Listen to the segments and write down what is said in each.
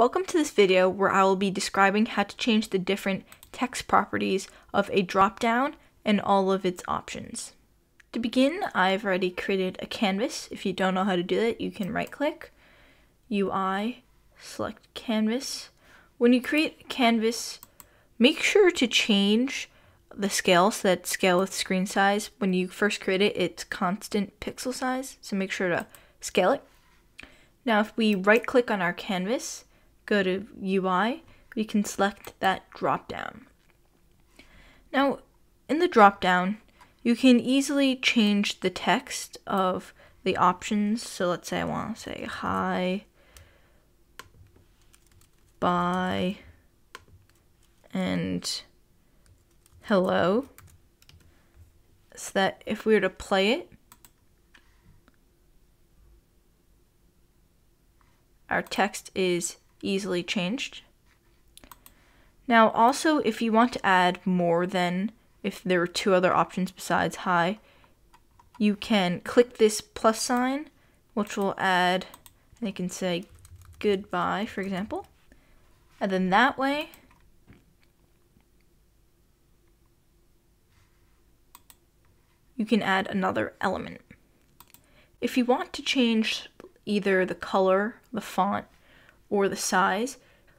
Welcome to this video where I will be describing how to change the different text properties of a dropdown and all of its options. To begin, I've already created a canvas. If you don't know how to do that, you can right click, UI, select canvas. When you create a canvas, make sure to change the scale so that scale with screen size. When you first create it, it's constant pixel size, so make sure to scale it. Now if we right click on our canvas, go to UI, we can select that drop down. Now in the drop down, you can easily change the text of the options. So let's say I want to say hi, bye, and hello. So that if we were to play it, our text is easily changed. Now also if you want to add more than if there are two other options besides hi, you can click this plus sign, which will add, and can say goodbye, for example. And then that way, you can add another element. If you want to change either the color, the font, or the size,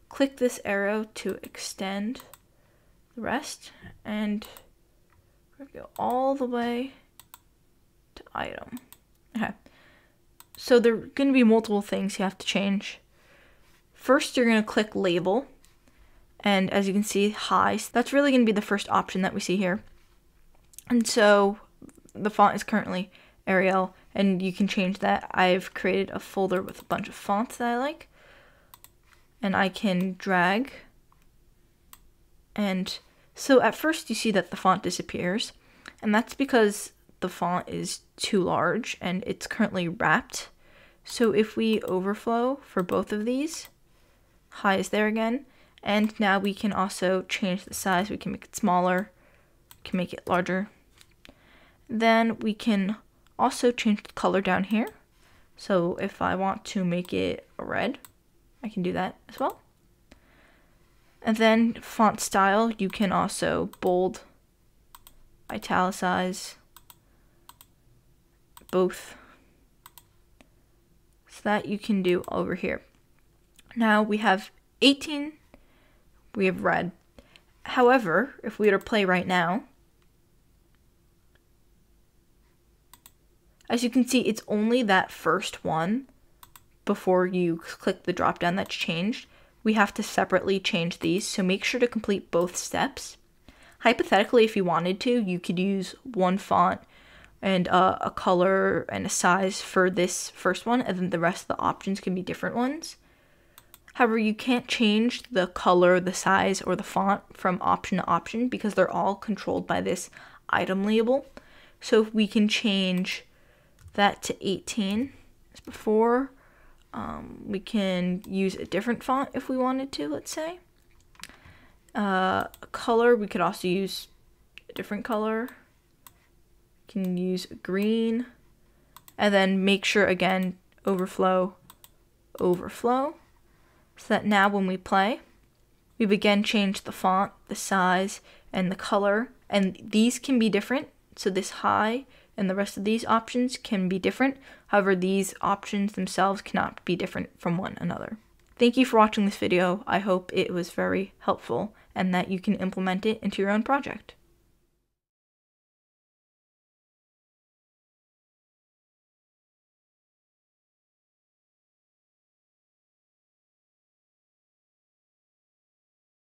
click this arrow to extend the rest and go all the way to item. Okay. So there are going to be multiple things you have to change. First, you're going to click label. And as you can see, hi. So that's really going to be the first option that we see here. And so the font is currently Arial, and you can change that. I've created a folder with a bunch of fonts that I like. And I can drag. And so at first you see that the font disappears. And that's because the font is too large and it's currently wrapped. So if we overflow for both of these, hi is there again. And now we can also change the size. We can make it smaller, can make it larger. Then we can also change the color down here. So if I want to make it red, I can do that as well. And then font style, you can also bold, italicize, both. So that you can do over here. Now we have 18, we have red. However, if we were to play right now, As you can see, it's only that first one before you click the drop down that's changed. We have to separately change these, so make sure to complete both steps. Hypothetically, if you wanted to, you could use one font and uh, a color and a size for this first one, and then the rest of the options can be different ones. However, you can't change the color, the size, or the font from option to option because they're all controlled by this item label. So if we can change that to 18 as before. Um, we can use a different font if we wanted to, let's say. Uh, color, we could also use a different color. We can use green. And then make sure, again, overflow, overflow. So that now when we play, we've again changed the font, the size, and the color. And these can be different. So this hi and the rest of these options can be different. However, these options themselves cannot be different from one another. Thank you for watching this video. I hope it was very helpful and that you can implement it into your own project.